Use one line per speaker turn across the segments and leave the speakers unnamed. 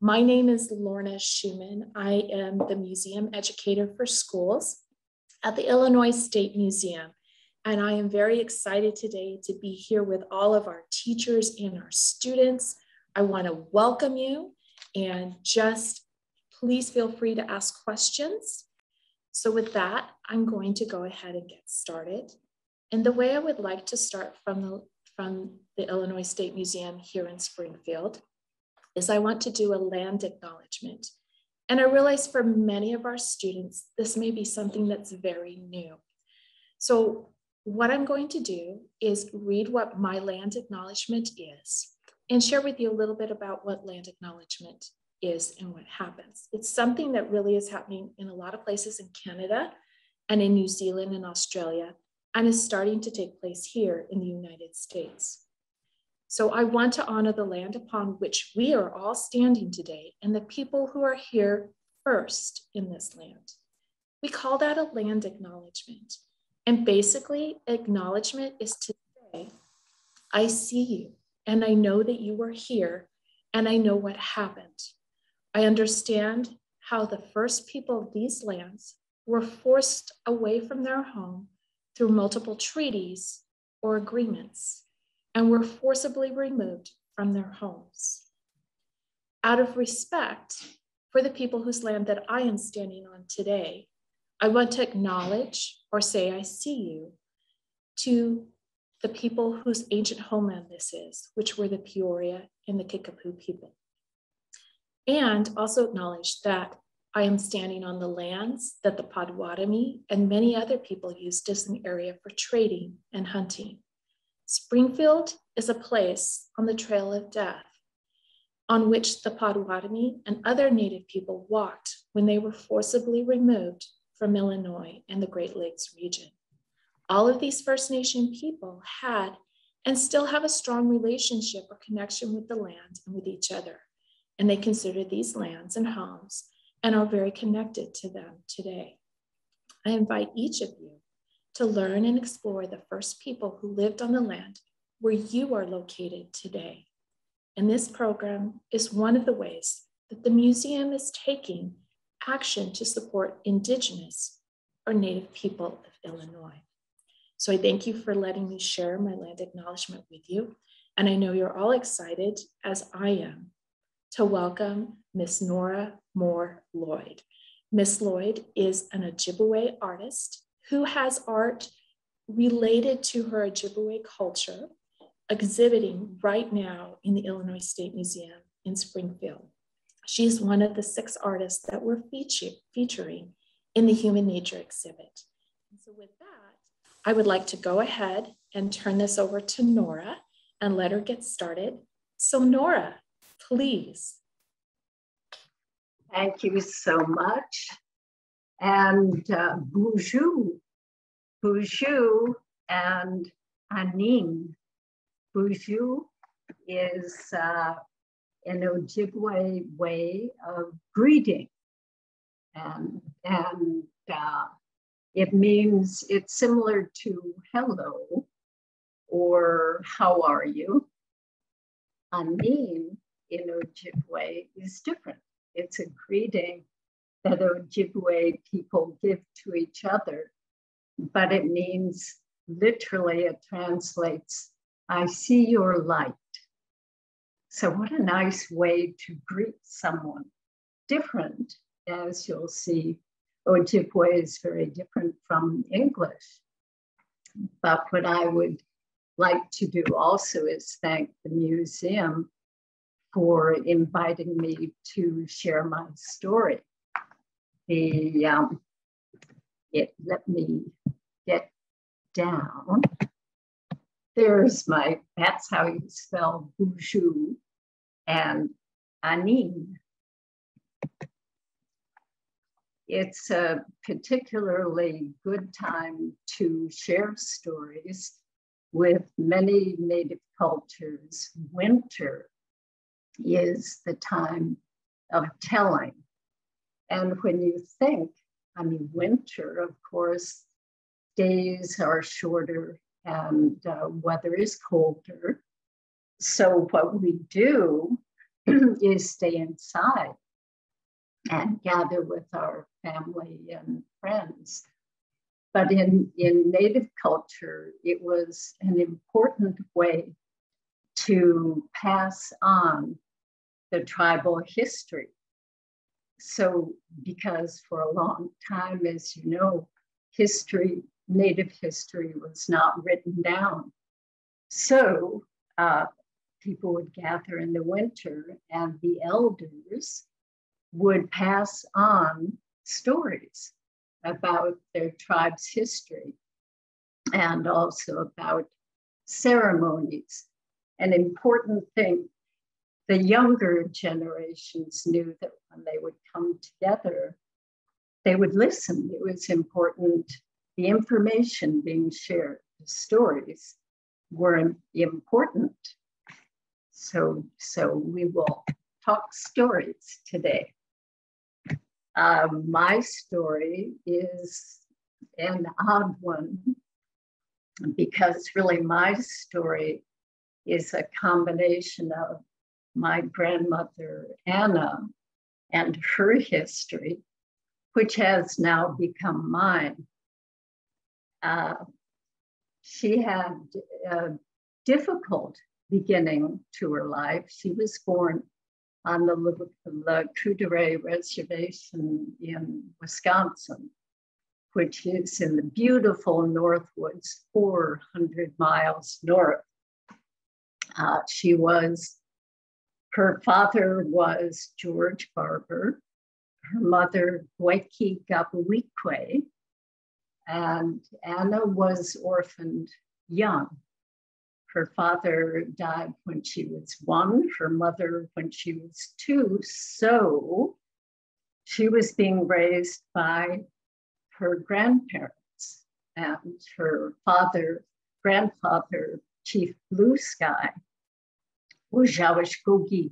My name is Lorna Schumann. I am the museum educator for schools at the Illinois State Museum. And I am very excited today to be here with all of our teachers and our students. I want to welcome you and just please feel free to ask questions. So with that, I'm going to go ahead and get started. And the way I would like to start from the, from the Illinois State Museum here in Springfield is I want to do a land acknowledgement. And I realize for many of our students, this may be something that's very new. So what I'm going to do is read what my land acknowledgement is and share with you a little bit about what land acknowledgement is and what happens. It's something that really is happening in a lot of places in Canada and in New Zealand and Australia, and is starting to take place here in the United States. So I want to honor the land upon which we are all standing today and the people who are here first in this land. We call that a land acknowledgement. And basically, acknowledgement is to say, I see you and I know that you are here and I know what happened. I understand how the first people of these lands were forced away from their home through multiple treaties or agreements and were forcibly removed from their homes. Out of respect for the people whose land that I am standing on today, I want to acknowledge or say, I see you to the people whose ancient homeland this is, which were the Peoria and the Kickapoo people. And also acknowledge that I am standing on the lands that the Potawatomi and many other people used as an area for trading and hunting. Springfield is a place on the Trail of Death on which the Potawatomi and other Native people walked when they were forcibly removed from Illinois and the Great Lakes region. All of these First Nation people had and still have a strong relationship or connection with the land and with each other. And they consider these lands and homes and are very connected to them today. I invite each of you to learn and explore the first people who lived on the land where you are located today. And this program is one of the ways that the museum is taking action to support Indigenous or Native people of Illinois. So I thank you for letting me share my land acknowledgement with you. And I know you're all excited, as I am, to welcome Miss Nora Moore Lloyd. Miss Lloyd is an Ojibwe artist who has art related to her Ojibwe culture exhibiting right now in the Illinois State Museum in Springfield. She's one of the six artists that we're feature, featuring in the Human Nature exhibit. And so with that, I would like to go ahead and turn this over to Nora and let her get started. So Nora, please.
Thank you so much and uh, Boozhoo and Anin. Boozhoo is uh, an Ojibwe way of greeting. And, and uh, it means it's similar to hello or how are you. Anin in Ojibwe is different. It's a greeting that Ojibwe people give to each other, but it means literally, it translates, I see your light. So, what a nice way to greet someone. Different, as you'll see, oh, Ojibwe is very different from English. But what I would like to do also is thank the museum for inviting me to share my story the um, it let me get down. There's my, that's how you spell Boozhoo and Anin. It's a particularly good time to share stories with many Native cultures. Winter is the time of telling and when you think, I mean, winter, of course, days are shorter and uh, weather is colder. So, what we do is stay inside and gather with our family and friends. But in, in Native culture, it was an important way to pass on the tribal history. So, because for a long time, as you know, history, Native history was not written down. So, uh, people would gather in the winter, and the elders would pass on stories about their tribe's history and also about ceremonies. An important thing the younger generations knew that when they would come together, they would listen. It was important. The information being shared, the stories were important. So, so we will talk stories today. Uh, my story is an odd one because really my story is a combination of my grandmother Anna and her history, which has now become mine. Uh, she had a difficult beginning to her life. She was born on the La Coudray Reservation in Wisconsin, which is in the beautiful Northwoods, 400 miles north. Uh, she was, her father was George Barber, her mother, Goiki Gabuikwe, and Anna was orphaned young. Her father died when she was one, her mother when she was two. So she was being raised by her grandparents and her father, grandfather, Chief Blue Sky, was Jawish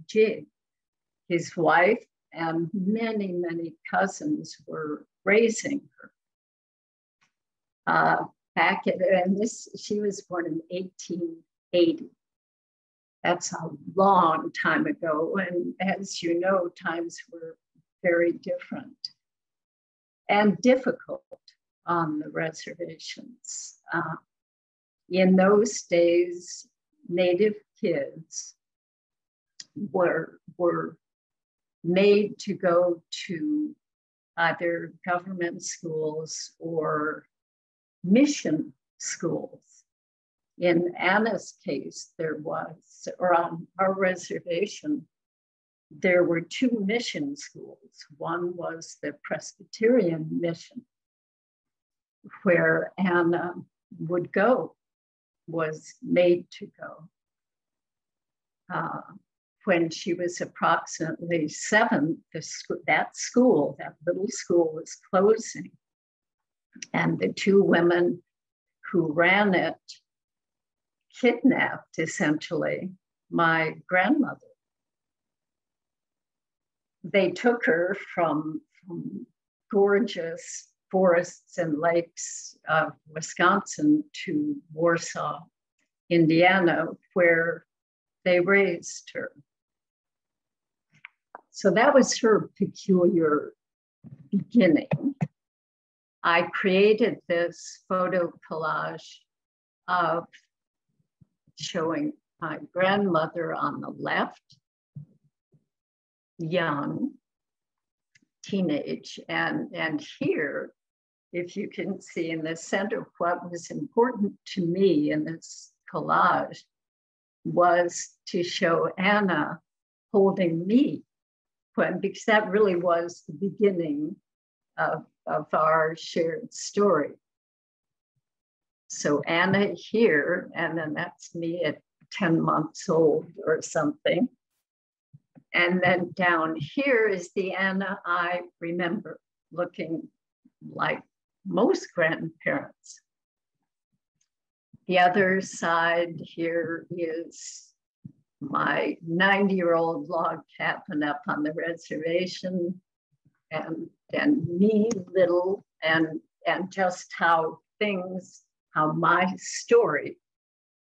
Jig. His wife and many, many cousins were raising her. Uh, back at, and this, she was born in 1880. That's a long time ago. And as you know, times were very different and difficult on the reservations. Uh, in those days, Native kids were, were made to go to either government schools or mission schools. In Anna's case, there was, or on our reservation, there were two mission schools. One was the Presbyterian mission, where Anna would go, was made to go. Uh, when she was approximately seven, the, that school, that little school, was closing. And the two women who ran it kidnapped essentially my grandmother. They took her from, from gorgeous forests and lakes of Wisconsin to Warsaw, Indiana, where they raised her. So that was her peculiar beginning. I created this photo collage of showing my grandmother on the left, young, teenage, and, and here, if you can see in the center, what was important to me in this collage was to show Anna holding me, when, because that really was the beginning of of our shared story. So Anna here, and then that's me at 10 months old or something. And then down here is the Anna I remember looking like most grandparents. The other side here is my 90 year old log cabin up on the reservation and and me little and and just how things how my story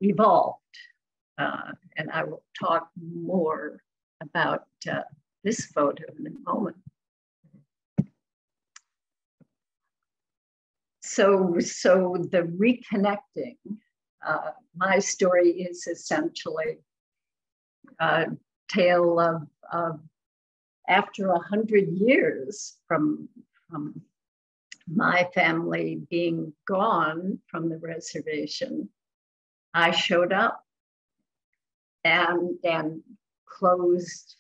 evolved uh, and i will talk more about uh, this photo in a moment. So, so the reconnecting, uh, my story is essentially a tale of, of after a hundred years from, from my family being gone from the reservation, I showed up and, and closed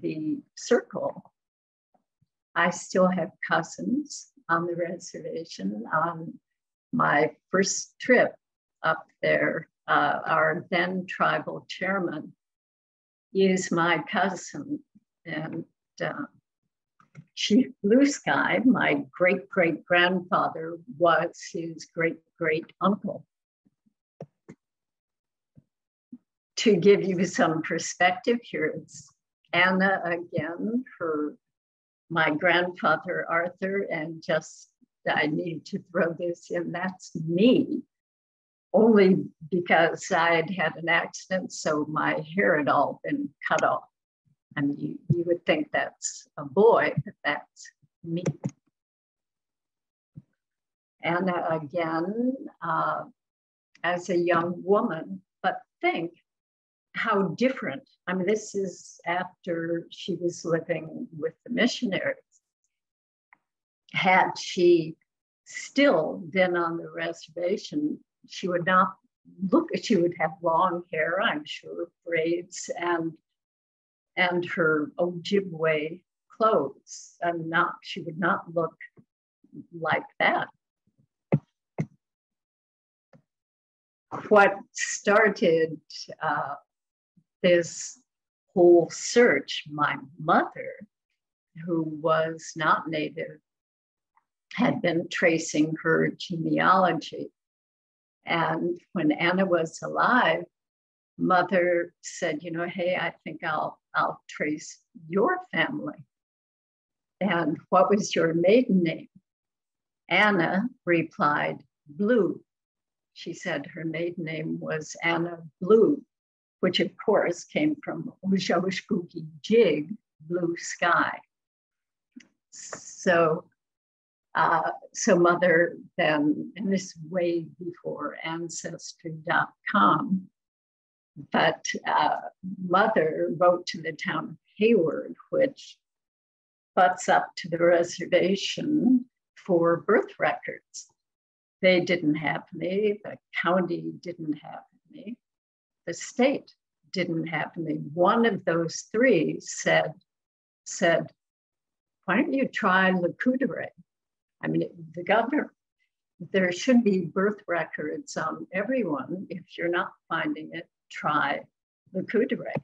the circle. I still have cousins on the reservation. On my first trip up there, uh, our then tribal chairman is my cousin. And uh, Chief Blue Sky, my great great grandfather, was his great great uncle. To give you some perspective here, it's Anna again, her my grandfather Arthur, and just I need to throw this in. That's me, only because I had had an accident, so my hair had all been cut off. I mean, you, you would think that's a boy, but that's me. And again, uh, as a young woman, but think how different. I mean, this is after she was living with the missionaries. Had she still been on the reservation, she would not look, she would have long hair, I'm sure, braids, and and her Ojibwe clothes. And not, she would not look like that. What started uh, this whole search, my mother, who was not native, had been tracing her genealogy. And when Anna was alive, mother said, you know, hey, I think I'll I'll trace your family. And what was your maiden name? Anna replied, Blue. She said her maiden name was Anna Blue which of course came from Ujawashkuki Jig, blue sky. So, uh, so mother then, and this way before ancestry.com, but uh, mother wrote to the town of Hayward, which butts up to the reservation for birth records. They didn't have me, the county didn't have me the state didn't have me. One of those three said, said, why don't you try Lac-Courte? I mean, the governor, there should be birth records on everyone. If you're not finding it, try Lac-Courte.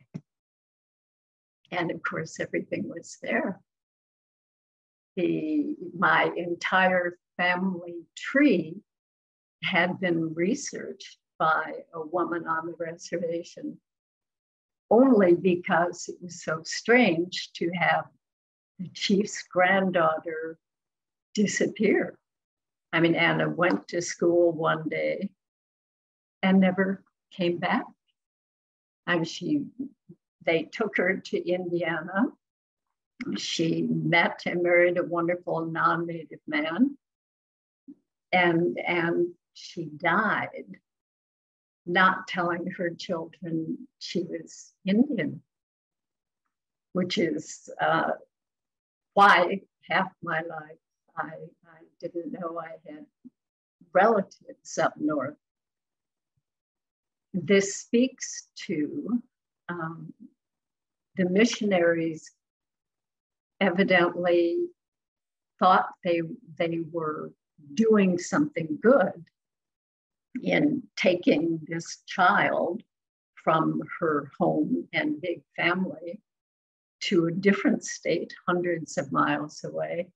And of course, everything was there. The, my entire family tree had been researched by a woman on the reservation only because it was so strange to have the chief's granddaughter disappear. I mean, Anna went to school one day and never came back. I mean, she, they took her to Indiana. She met and married a wonderful non-native man, and and she died not telling her children she was Indian, which is uh, why half my life I, I didn't know I had relatives up north. This speaks to um, the missionaries evidently thought they, they were doing something good in taking this child from her home and big family to a different state, hundreds of miles away,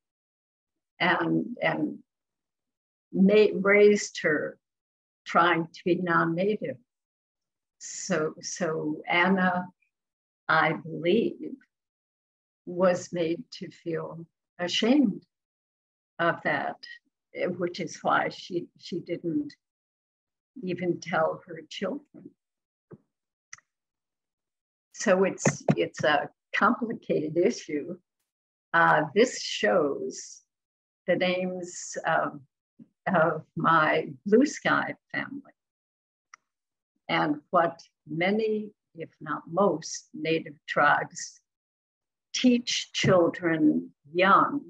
and, and made, raised her trying to be non-native. So, so Anna, I believe, was made to feel ashamed of that, which is why she, she didn't even tell her children. So it's it's a complicated issue. Uh, this shows the names of, of my blue sky family and what many, if not most, Native tribes teach children young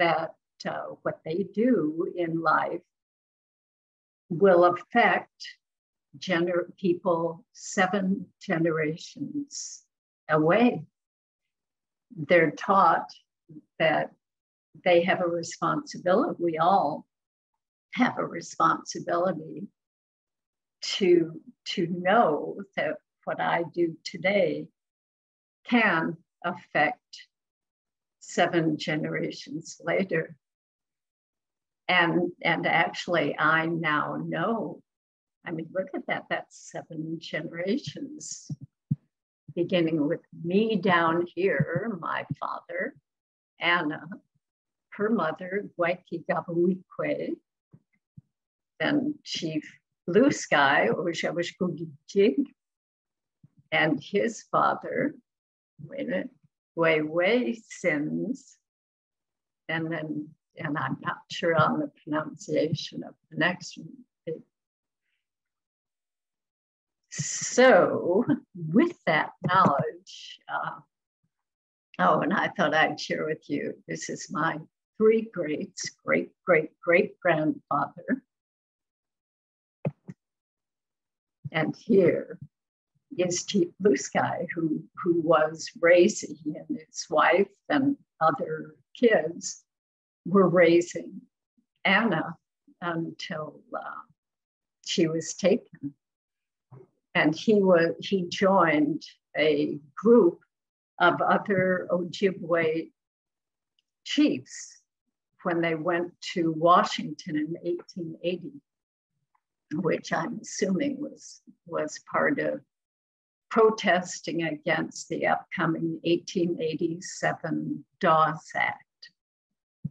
that uh, what they do in life will affect gener- people seven generations away. They're taught that they have a responsibility, we all have a responsibility to, to know that what I do today can affect seven generations later. And, and actually, I now know. I mean, look at that, that's seven generations, beginning with me down here, my father, Anna, her mother, Gwaiki Gabawikwe, then Chief Blue Sky, Jig, and his father, Wei Wei Sins, and then, and I'm not sure on the pronunciation of the next one. So, with that knowledge, uh, oh, and I thought I'd share with you this is my three greats, great, great, great grandfather. And here is Chief Blue Sky, who, who was raising, and his wife and other kids were raising Anna until uh, she was taken. And he was he joined a group of other Ojibwe chiefs when they went to Washington in 1880, which I'm assuming was, was part of protesting against the upcoming 1887 Dawes Act,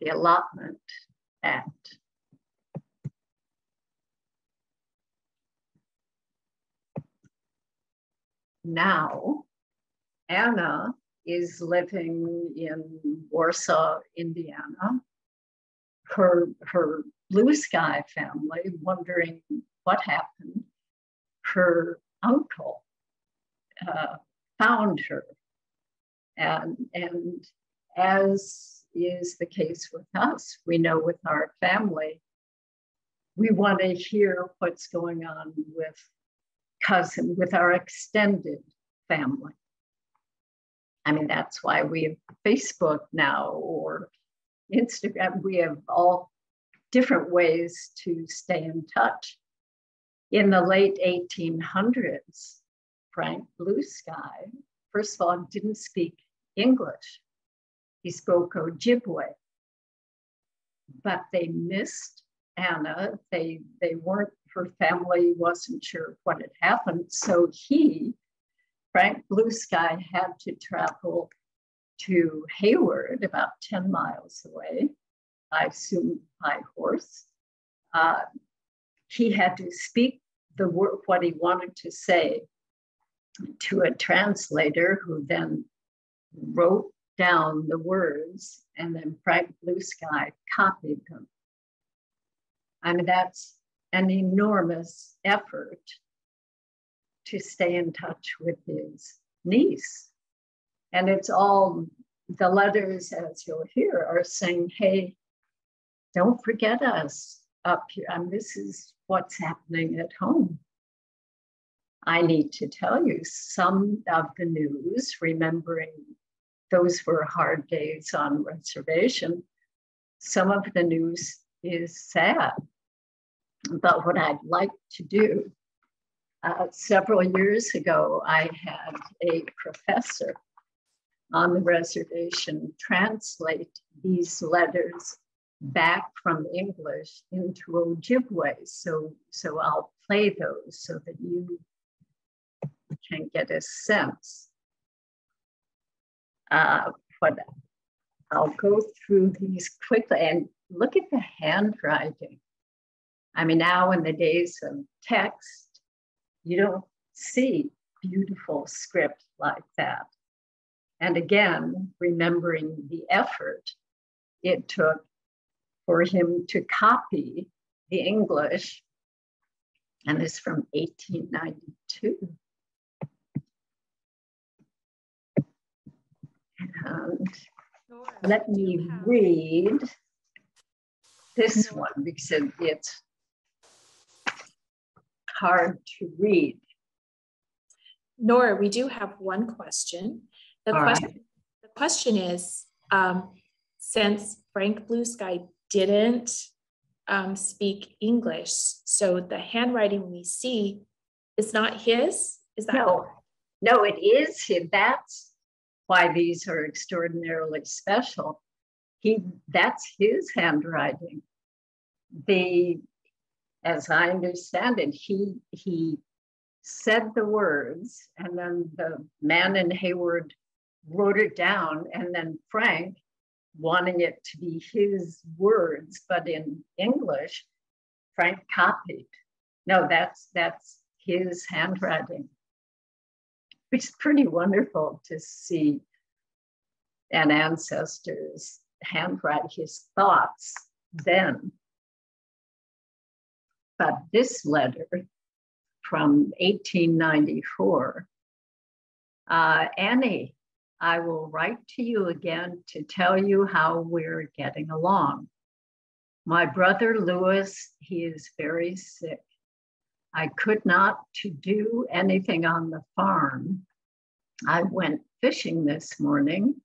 the Allotment Act. Now, Anna is living in Warsaw, Indiana. Her, her blue sky family, wondering what happened, her uncle uh, found her. And, and as is the case with us, we know with our family, we want to hear what's going on with cousin, with our extended family. I mean, that's why we have Facebook now or Instagram. We have all different ways to stay in touch. In the late 1800s, Frank Blue Sky, first of all, didn't speak English. He spoke Ojibwe. But they missed Anna. They, they weren't, her family wasn't sure what had happened. So he, Frank Blue Sky, had to travel to Hayward, about 10 miles away, I assume by horse. Uh, he had to speak the word, what he wanted to say to a translator who then wrote down the words and then Frank Blue Sky copied them. I mean, that's an enormous effort to stay in touch with his niece. And it's all the letters, as you'll hear, are saying, hey, don't forget us up here. And this is what's happening at home. I need to tell you some of the news, remembering those were hard days on reservation. Some of the news is sad. But what I'd like to do, uh, several years ago, I had a professor on the reservation translate these letters back from English into Ojibwe. So, so I'll play those so that you can get a sense. Uh, what I'll go through these quickly and look at the handwriting. I mean, now in the days of text, you don't see beautiful script like that. And again, remembering the effort it took for him to copy the English, and this from 1892. And let me read this one because it's hard to read.
Nora, we do have one question. The, question, right. the question is um, since Frank Blue Sky didn't um, speak English, so the handwriting we see is not his? Is that
no? No, it is his. That's why these are extraordinarily special. He that's his handwriting. The as I understand it, he he said the words, and then the man in Hayward wrote it down, and then Frank, wanting it to be his words, but in English, Frank copied. No, that's that's his handwriting, which is pretty wonderful to see an ancestor's handwrite his thoughts then but this letter from 1894 uh, Annie, I will write to you again to tell you how we're getting along. My brother Lewis, he is very sick. I could not to do anything on the farm. I went fishing this morning.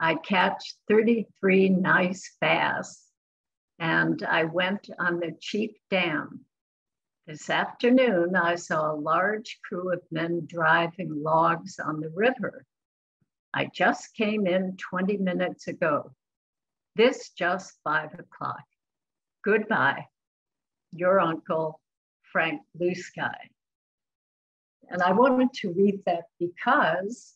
I catch 33 nice bass and I went on the Chief Dam. This afternoon, I saw a large crew of men driving logs on the river. I just came in 20 minutes ago. This just five o'clock. Goodbye. Your uncle, Frank Blue Sky. And I wanted to read that because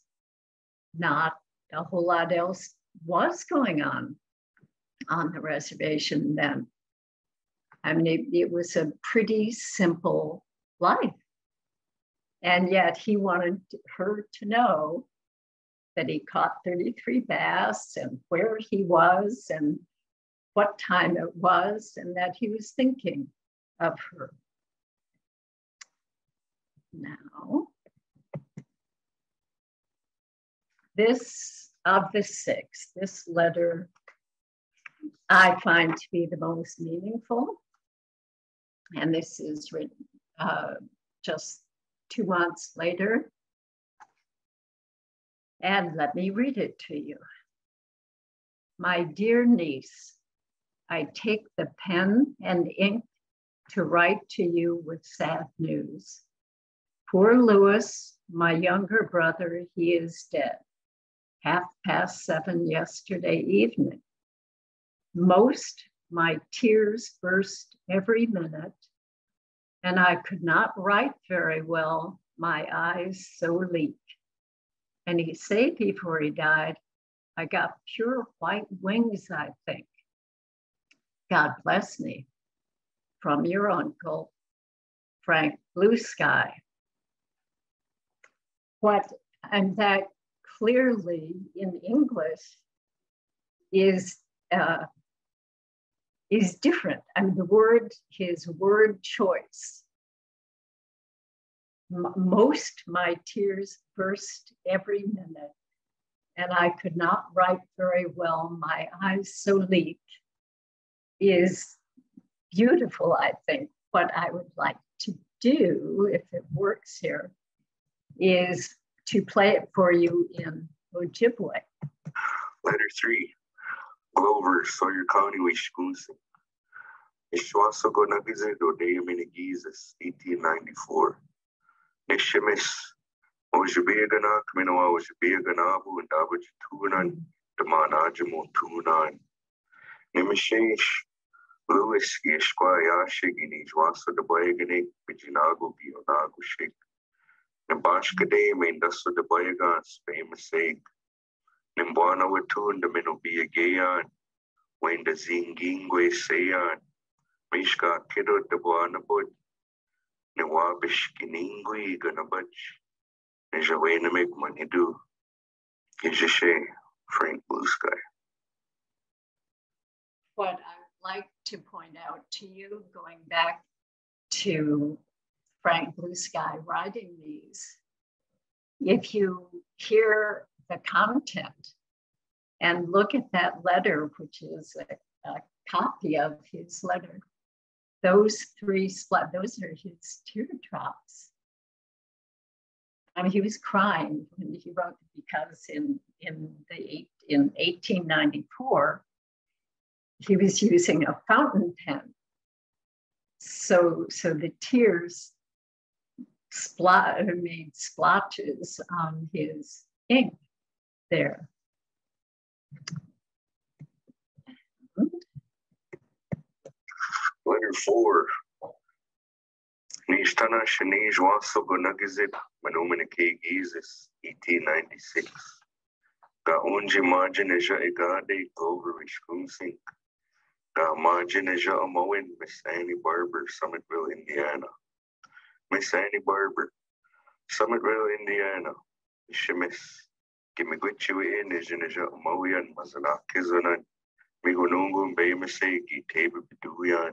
not a whole lot else was going on on the reservation then. I mean, it, it was a pretty simple life. And yet he wanted her to know that he caught 33 bass and where he was and what time it was, and that he was thinking of her. Now, this of the six, this letter I find to be the most meaningful. And this is written uh, just two months later. And let me read it to you. My dear niece, I take the pen and ink to write to you with sad news. Poor Lewis, my younger brother, he is dead. Half past seven yesterday evening. Most my tears burst every minute, and I could not write very well, my eyes so leak. And he said before he died, I got pure white wings, I think. God bless me. From your uncle, Frank Blue Sky. What, and that clearly in English is uh, is different. I mean, the word, his word choice. Most my tears burst every minute, and I could not write very well. My eyes so leak is beautiful, I think. What I would like to do, if it works here, is to play it for you in Ojibwe.
Letter three. Glover, Sawyer County, Wisconsin. Ishwasago Nagizedo, Deyaminigizes, 1894. neshemes ojibegana kminoa ojibeganabu Manajamo damanajamotunan nimishesh Louis, Yeshqua Yashig, in Yashigini Jwasa de Boyagani Pijinago, Gionago Shig Nabashkade Mendasa de Boyagans famous egg Nimbwana Watun de Minobia Gayan Wenda Zingingwe Sayan Mishka Kiddo de Buanabut bud, ne wabish kiningui ganabach, ne jawena meg manidu. Yejishe, Frank Blue Sky.
What I would like to point out to you, going back to Frank Blue Sky writing these, if you hear the content and look at that letter, which is a, a copy of his letter, those three splat, those are his teardrops. I mean, he was crying when he wrote because in in the in 1894 he was using a fountain pen. So so the tears splat made splotches on his ink there.
Letter four. Nishtana Shani Jwaso Gonagizit Manuminake Gizis, 1896. Ga unji margineja egade Glover Wisconsin. Ga margineja Amoin, Miss Annie Barber, Summitville, Indiana. Miss Annie Barber, Summitville, Indiana. Shimis. Gimigwichi in Nijaneja Amoyan, Mazanakizanan. Migunungun Bay Masegi, Tabe Biduyan.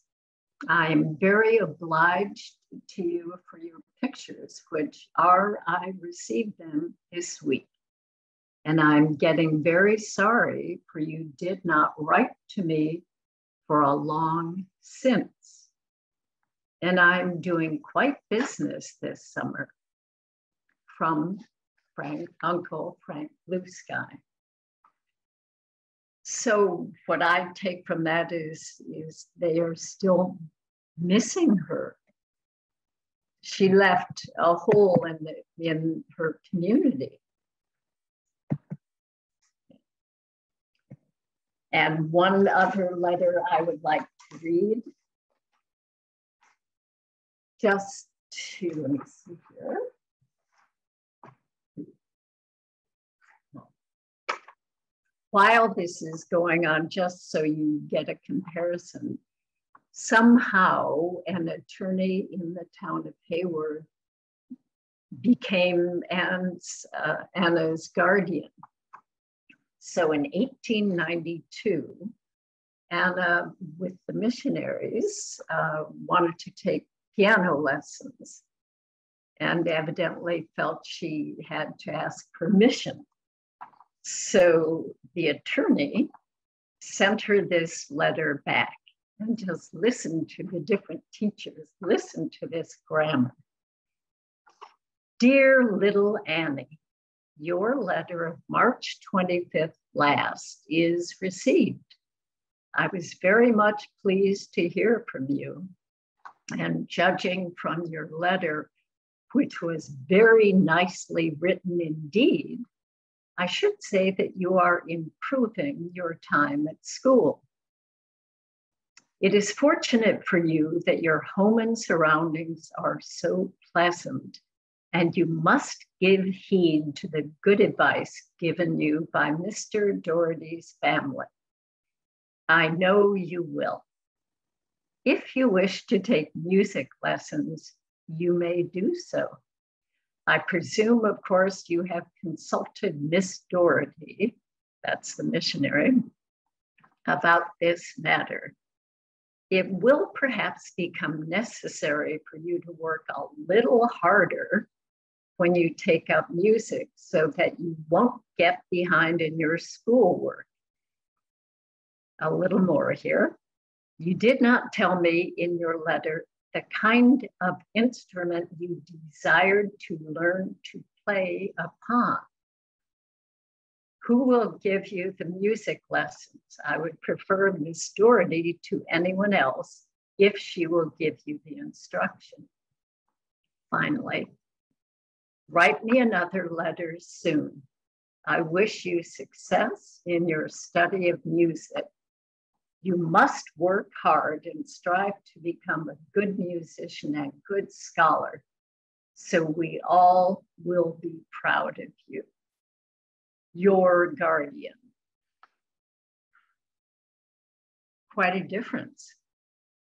I am very obliged to you for your pictures, which are, I received them this week. And I'm getting very sorry for you did not write to me for a long since. And I'm doing quite business this summer from Frank, Uncle Frank Blue Sky. So what I take from that is, is they are still missing her. She left a hole in, the, in her community. And one other letter I would like to read. Just to, let me see here. While this is going on, just so you get a comparison, somehow an attorney in the town of Hayward became Anne's, uh, Anna's guardian. So in 1892, Anna, with the missionaries, uh, wanted to take piano lessons and evidently felt she had to ask permission. So the attorney sent her this letter back and just listen to the different teachers, listen to this grammar. Dear little Annie, your letter of March 25th last is received. I was very much pleased to hear from you. And judging from your letter, which was very nicely written indeed, I should say that you are improving your time at school. It is fortunate for you that your home and surroundings are so pleasant, and you must give heed to the good advice given you by Mr. Doherty's family. I know you will. If you wish to take music lessons, you may do so. I presume, of course, you have consulted Miss Doherty, that's the missionary, about this matter it will perhaps become necessary for you to work a little harder when you take up music so that you won't get behind in your schoolwork. A little more here. You did not tell me in your letter the kind of instrument you desired to learn to play upon. Who will give you the music lessons? I would prefer Miss Doherty to anyone else if she will give you the instruction. Finally, write me another letter soon. I wish you success in your study of music. You must work hard and strive to become a good musician and good scholar, so we all will be proud of you. Your guardian. Quite a difference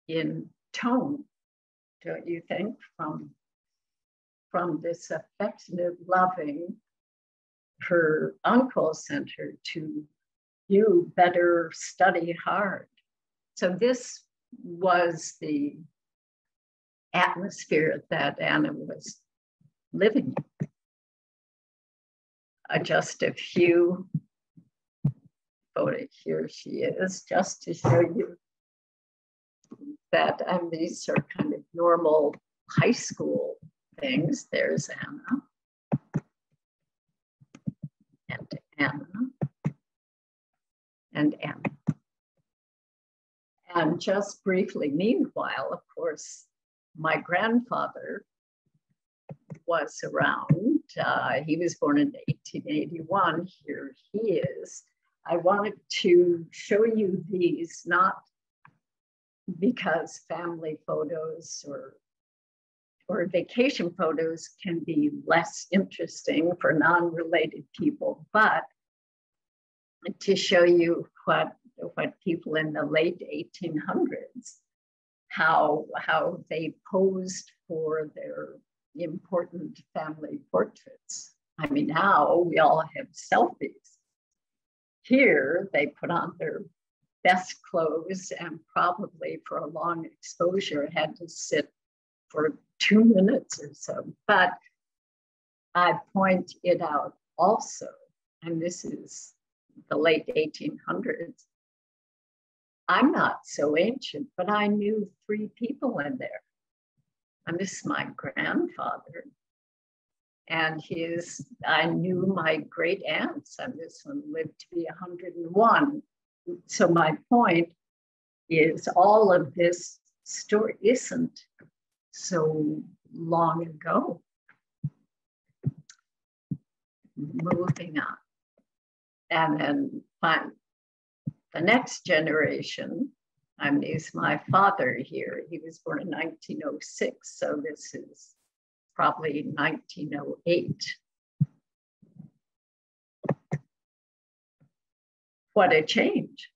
in tone, don't you think, from, from this affectionate, loving, her uncle sent her to you better study hard. So this was the atmosphere that Anna was living in. Uh, just a few photos. Here she is, just to show you that um, these are kind of normal high school things. There's Anna and Anna and Anna. And just briefly, meanwhile, of course, my grandfather was around. Uh, he was born in 1881. Here he is. I wanted to show you these, not because family photos or or vacation photos can be less interesting for non-related people, but to show you what what people in the late 1800s how how they posed for their important family portraits. I mean, now we all have selfies. Here they put on their best clothes and probably for a long exposure had to sit for two minutes or so. But I point it out also, and this is the late 1800s. I'm not so ancient, but I knew three people in there. I miss my grandfather. And his, I knew my great aunts, and this one lived to be 101. So my point is all of this story isn't so long ago. Moving on. And then fine. the next generation, I mean, is my father here. He was born in 1906, so this is probably 1908. What a change.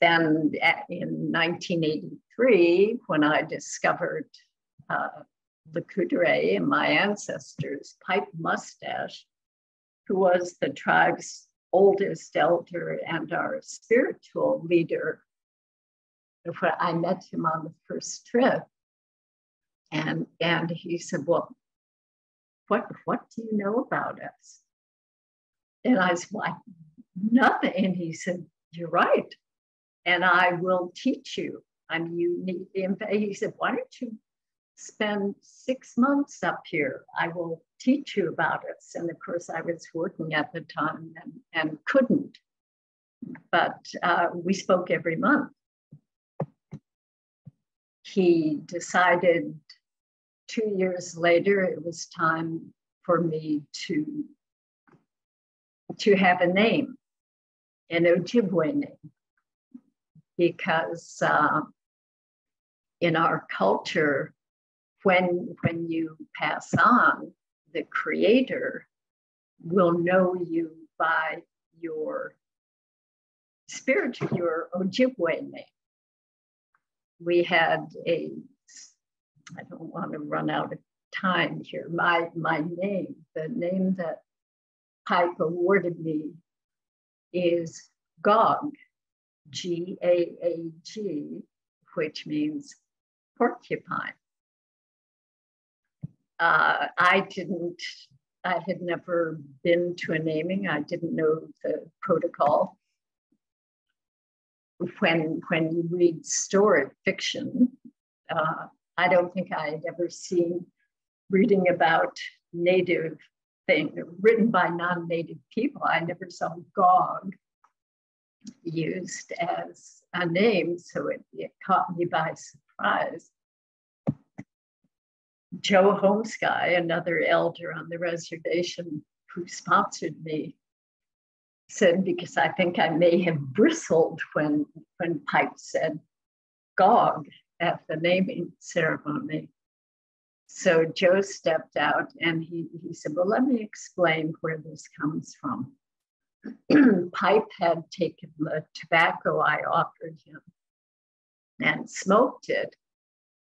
Then in 1983, when I discovered uh, Lac Courte Oreilles and my ancestors' Pipe Mustache, who was the tribe's oldest elder and our spiritual leader. I met him on the first trip. And, and he said, Well, what, what do you know about us? And I said, Well, nothing. And he said, You're right. And I will teach you. I mean, you need, he said, Why don't you spend six months up here. I will teach you about it. And of course, I was working at the time and, and couldn't. But uh, we spoke every month. He decided two years later it was time for me to, to have a name, an Ojibwe name, because uh, in our culture, when when you pass on, the creator will know you by your spiritual, your Ojibwe name. We had a, I don't want to run out of time here. My my name, the name that Pipe awarded me is Gog, G A A G, which means porcupine uh, I didn't, I had never been to a naming. I didn't know the protocol. When, when you read story fiction, uh, I don't think I had ever seen reading about native thing written by non-native people. I never saw Gog used as a name, so it, it caught me by surprise. Joe Homesky, another elder on the reservation, who sponsored me said, because I think I may have bristled when, when Pipe said Gog at the naming ceremony. So Joe stepped out and he, he said, Well, let me explain where this comes from. Pipe had taken the tobacco I offered him and smoked it.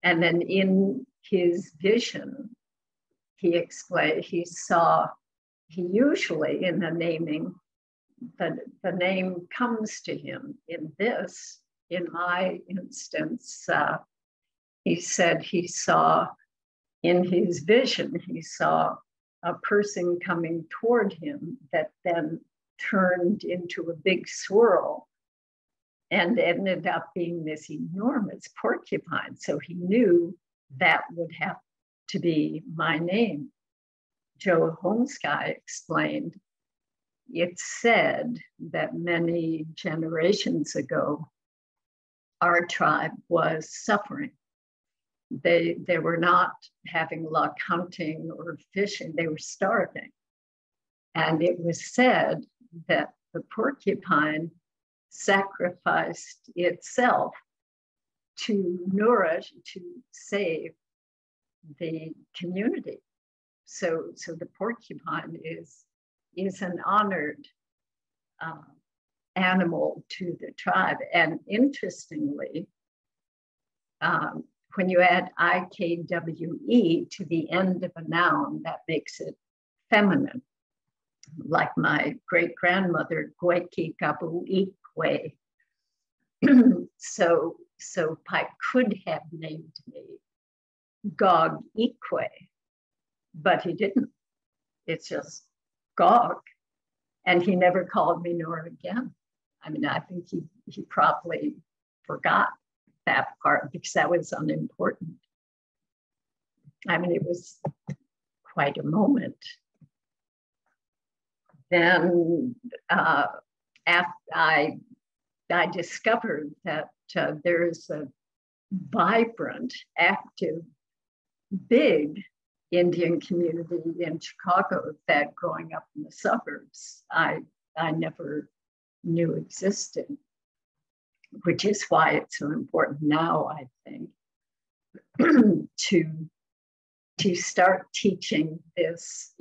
And then in his vision, he explained, he saw, he usually in the naming, the, the name comes to him. In this, in my instance, uh, he said he saw in his vision, he saw a person coming toward him that then turned into a big swirl and ended up being this enormous porcupine. So he knew that would have to be my name. Joe Homesky explained it's said that many generations ago, our tribe was suffering. They, they were not having luck hunting or fishing, they were starving. And it was said that the porcupine sacrificed itself to nourish, to save the community. So, so the porcupine is, is an honored uh, animal to the tribe. And interestingly, um, when you add IKWE to the end of a noun, that makes it feminine like my great grandmother, Gweki Kabu Ikwe. so, so Pipe could have named me Gog Ikwe, but he didn't. It's just Gog. And he never called me Nora again. I mean, I think he, he probably forgot that part because that was unimportant. I mean, it was quite a moment then uh, after I, I discovered that uh, there's a vibrant, active, big Indian community in Chicago that growing up in the suburbs, I, I never knew existed, which is why it's so important now, I think, to, to start teaching this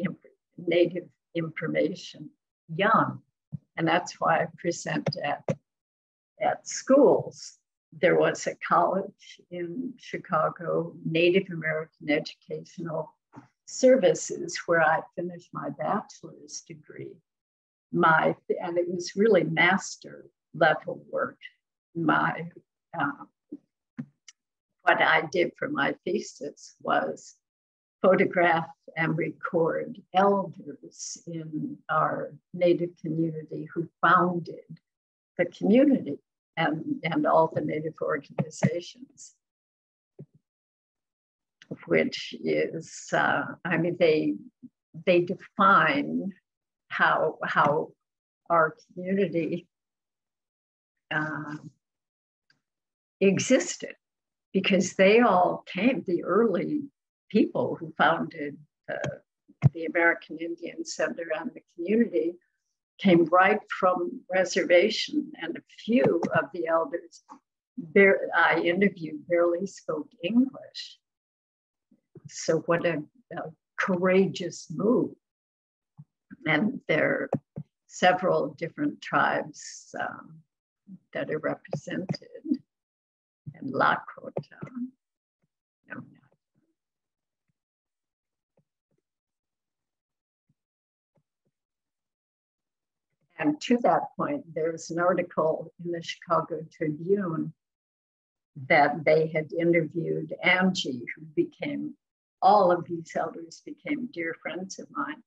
native information young. And that's why I present at, at schools. There was a college in Chicago, Native American Educational Services, where I finished my bachelor's degree. My, and it was really master level work. My, uh, what I did for my thesis was photograph and record elders in our Native community who founded the community and, and all the Native organizations, which is, uh, I mean, they, they define how, how our community uh, existed because they all came, the early people who founded the, the American Indian Center and the community came right from reservation, and a few of the elders I interviewed barely spoke English. So, what a, a courageous move. And there are several different tribes um, that are represented in Lakota. No, And to that point, there's an article in the Chicago Tribune that they had interviewed Angie, who became, all of these elders became dear friends of mine.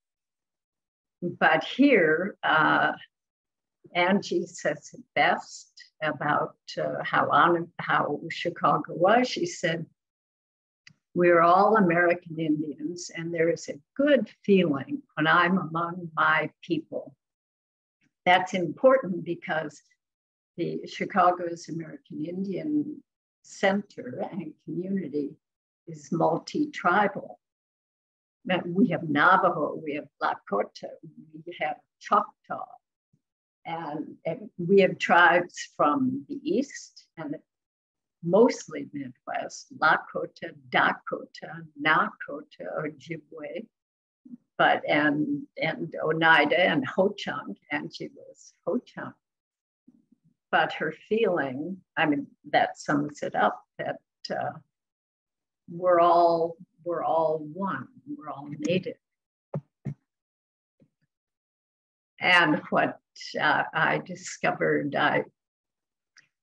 But here, uh, Angie says it best about uh, how, on, how Chicago was. She said, we're all American Indians, and there is a good feeling when I'm among my people that's important because the Chicago's American Indian Center and community is multi tribal. we have Navajo, we have Lakota, we have Choctaw, and, and we have tribes from the east and mostly Midwest, Lakota, Dakota, Nakota, Ojibwe, but and and Oneida and Ho-Chunk, and she was Ho-Chunk. But her feeling, I mean, that sums it up that uh, we're all we're all one, we're all native. And what uh, I discovered, I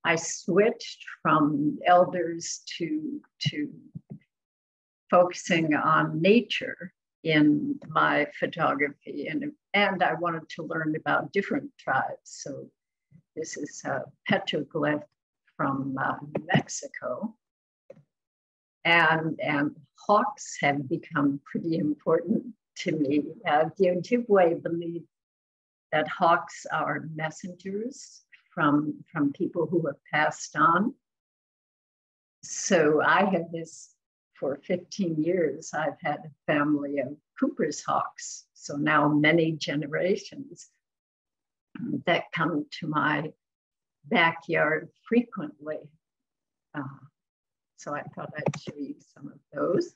I switched from elders to to focusing on nature in my photography and and I wanted to learn about different tribes. So this is a petroglyph from uh, Mexico. And, and hawks have become pretty important to me. Uh, the Ojibwe believe that hawks are messengers from, from people who have passed on. So I have this for 15 years. I've had a family of Cooper's hawks. So now many generations that come to my backyard frequently. Uh, so I thought I'd show you some of those.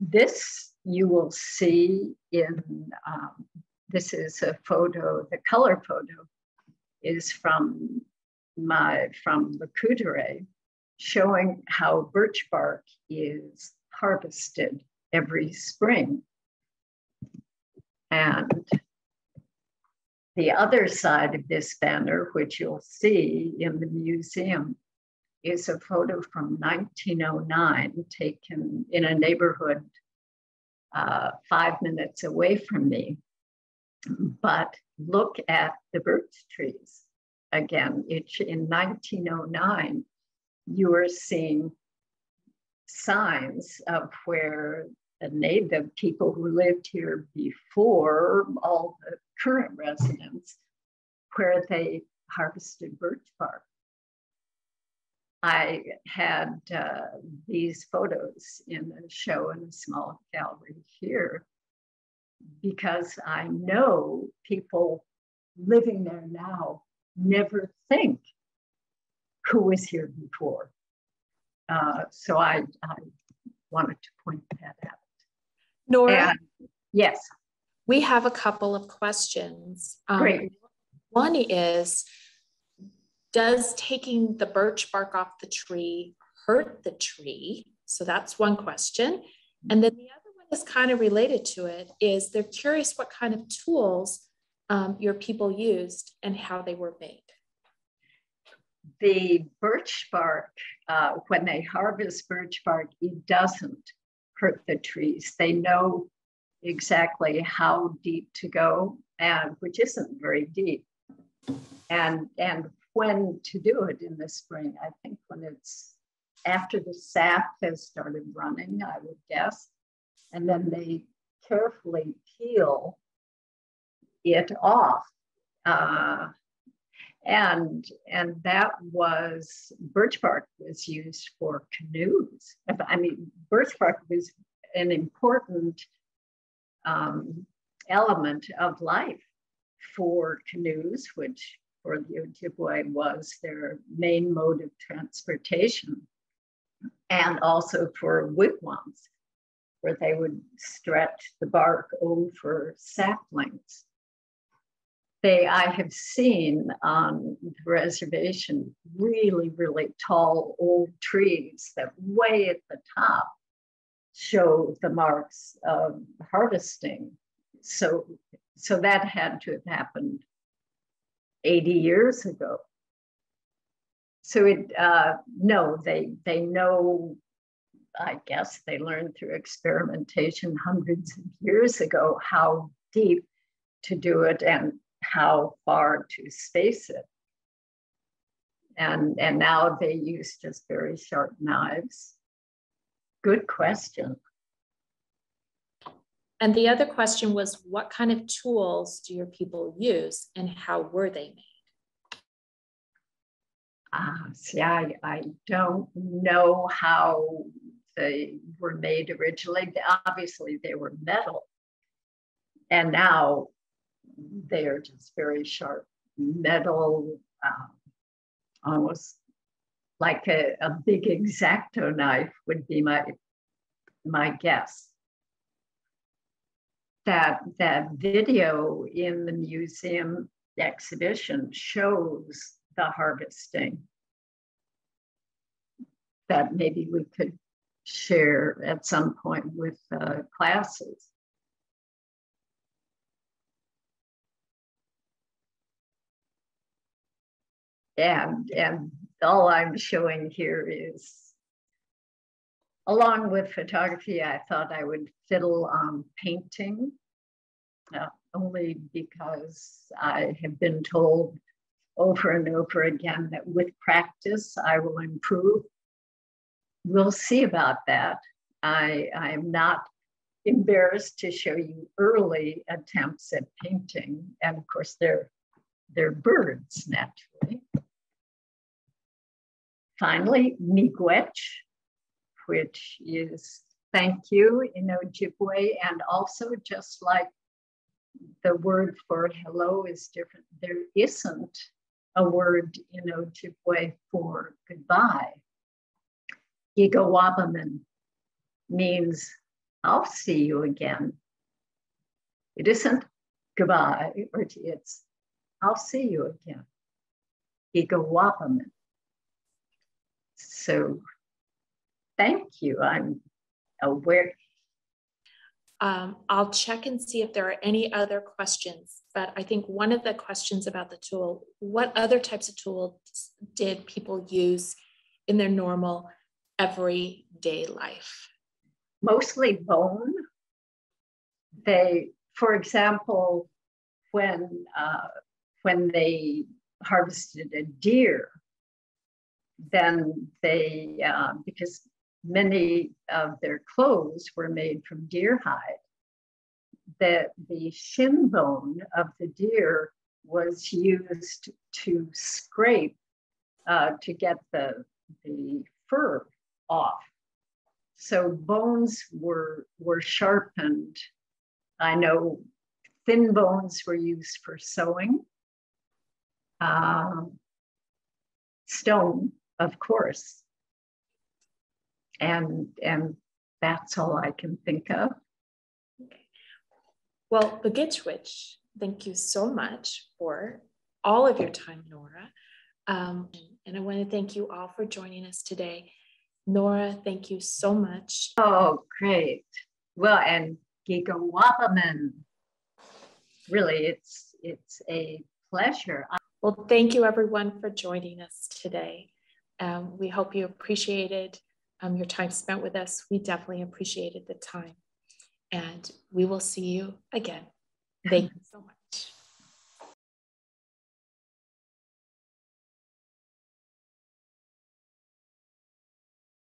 This you will see in, um, this is a photo, the color photo is from my, from the Coudray, showing how birch bark is harvested every spring. And the other side of this banner, which you'll see in the museum, is a photo from 1909 taken in a neighborhood uh, five minutes away from me. But look at the birch trees. Again, it's in 1909, you are seeing signs of where the native people who lived here before all the current residents, where they harvested birch bark. I had uh, these photos in a show in a small gallery here because I know people living there now never think who was here before. Uh, so I, I, wanted to point that out.
Nora,
and, yes,
we have a couple of questions.
Um, Great.
One is does taking the birch bark off the tree hurt the tree? So that's one question. And then the other one is kind of related to it is they're curious what kind of tools um, your people used and how they were made.
The birch bark, uh, when they harvest birch bark, it doesn't hurt the trees. They know exactly how deep to go, and which isn't very deep. And and when to do it in the spring. I think when it's after the sap has started running, I would guess. And then they carefully peel it off. Uh, and and that was birch bark was used for canoes. I mean, birch bark was an important um, element of life for canoes, which for the Ojibwe was their main mode of transportation, and also for wigwams, where they would stretch the bark over saplings. They, I have seen on the reservation really, really tall old trees that way at the top show the marks of harvesting. So, so that had to have happened 80 years ago. So it uh, no, they they know. I guess they learned through experimentation hundreds of years ago how deep to do it and how far to space it. And, and now they use just very sharp knives. Good question.
And the other question was what kind of tools do your people use and how were they made?
Uh, see, I, I don't know how they were made originally. Obviously, they were metal. And now they are just very sharp metal, um, almost like a, a big X-Acto knife would be my my guess. That that video in the museum exhibition shows the harvesting that maybe we could share at some point with uh, classes. And, and all I'm showing here is, along with photography, I thought I would fiddle on painting, uh, only because I have been told over and over again that with practice, I will improve we'll see about that. I, I'm not embarrassed to show you early attempts at painting. And of course, they're, they're birds naturally. Finally, miigwech, which is thank you in Ojibwe, and also just like the word for hello is different, there isn't a word in Ojibwe for goodbye. Gigawabaman means I'll see you again. It isn't goodbye, or it's I'll see you again. Gigawabaman. So thank you. I'm aware.
Um, I'll check and see if there are any other questions. But I think one of the questions about the tool, what other types of tools did people use in their normal everyday life?
Mostly bone. They, for example, when uh, when they harvested a deer, then they uh, because many of their clothes were made from deer hide, that the shin bone of the deer was used to scrape uh, to get the the fur off. So bones were, were sharpened. I know thin bones were used for sewing. Um, stone, of course. And, and that's all I can think of.
Okay. Well, miigwech, thank you so much for all of your time, Nora. Um, and I want to thank you all for joining us today. Nora, thank you so much.
Oh, great. Well, and Gigawabaman. Really, it's it's a pleasure.
Well, thank you everyone for joining us today. Um, we hope you appreciated um, your time spent with us. We definitely appreciated the time. And we will see you again. Thank you so much.